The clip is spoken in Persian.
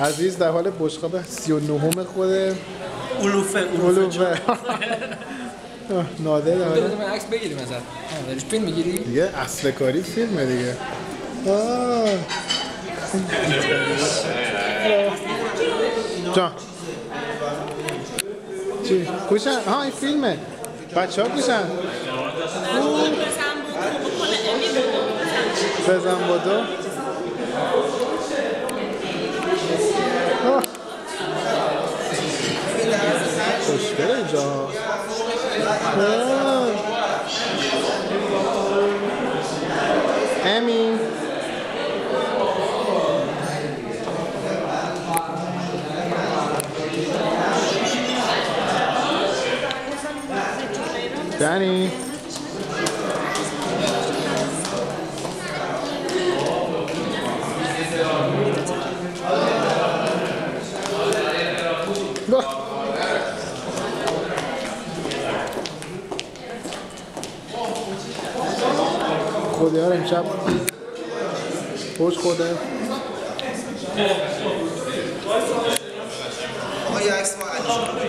عزیز در حال بشقاب 39 خود علوفه علوفه نادر در حال بذار من عکس بگیریم ازت. فیلم می‌گیری؟ دیگه اصل کاری فیلمه دیگه. آه. جان. چی؟ کوشن؟ ها این فیلمه. بچه ها کوشن بزن. بودو. آه. خوشگله اینجا. امی. دنی. با. خدا امشب خوش خوده یه عکس علی